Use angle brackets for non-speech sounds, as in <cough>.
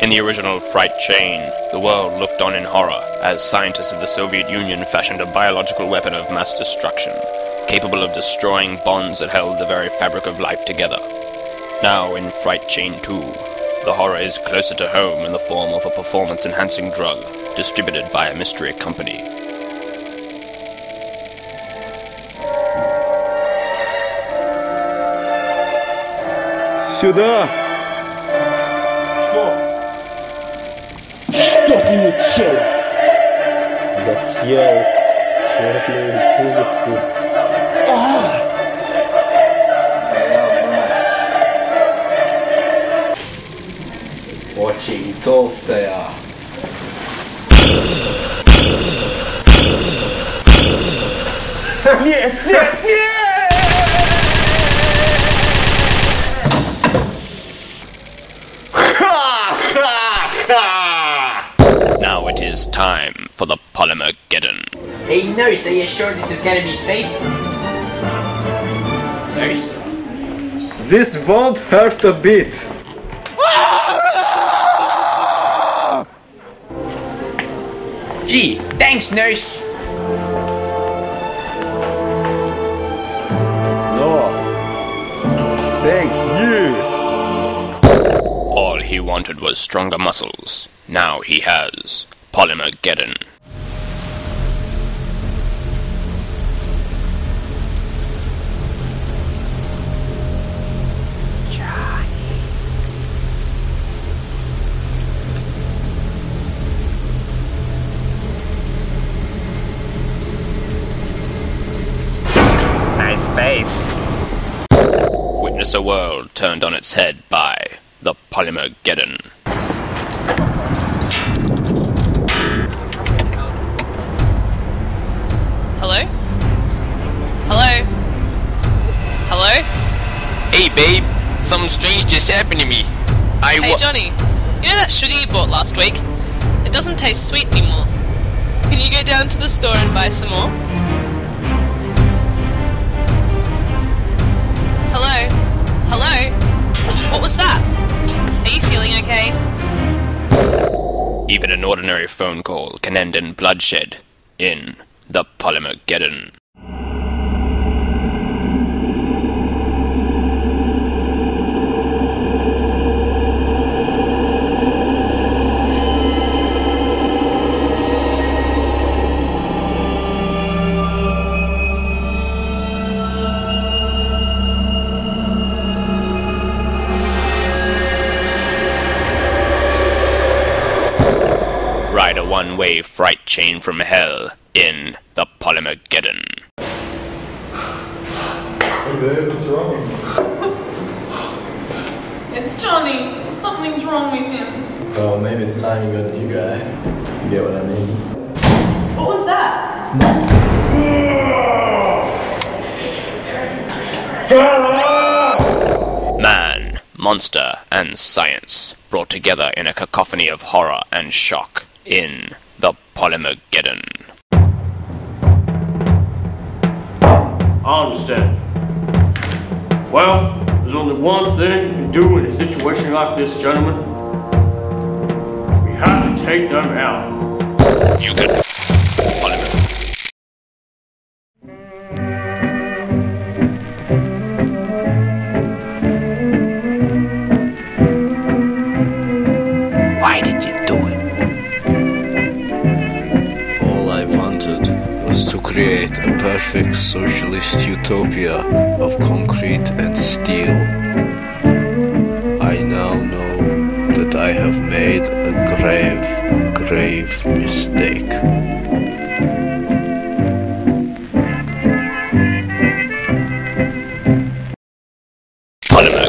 In the original Fright Chain, the world looked on in horror as scientists of the Soviet Union fashioned a biological weapon of mass destruction, capable of destroying bonds that held the very fabric of life together. Now, in Fright Chain 2, the horror is closer to home in the form of a performance enhancing drug distributed by a mystery company. Сюда! Что ты не чел? Да съел. Черные курицы. Очень толстая. Нет, нет, Now it is time for the polymer Polymergeddon. Hey, nurse, are you sure this is gonna be safe? Nurse? This won't hurt a bit. Gee, thanks, nurse. No. Thank you. All he wanted was stronger muscles. Now he has Polymergeddon. Nice face. Witness a world turned on its head by the Polymergeddon. Hello? Hello? Hello? Hey, babe. Something strange just happened to me. I Hey Johnny, you know that sugar you bought last week? It doesn't taste sweet anymore. Can you go down to the store and buy some more? Hello? Hello? What was that? Are you feeling okay? Even an ordinary phone call can end in bloodshed in the Polymergeddon. Ride a one way fright chain from hell in the Polymergeddon. <laughs> It's Johnny. Something's wrong with him. Well, maybe it's time you got a new guy. You get what I mean? What was that? It's not. Man, monster, and science brought together in a cacophony of horror and shock in the Polymergeddon. I understand. Well, there's only one thing you can do in a situation like this, gentlemen. We have to take them out. You can. Create a perfect socialist utopia of concrete and steel. I now know that I have made a grave, grave mistake. Polymergeddon.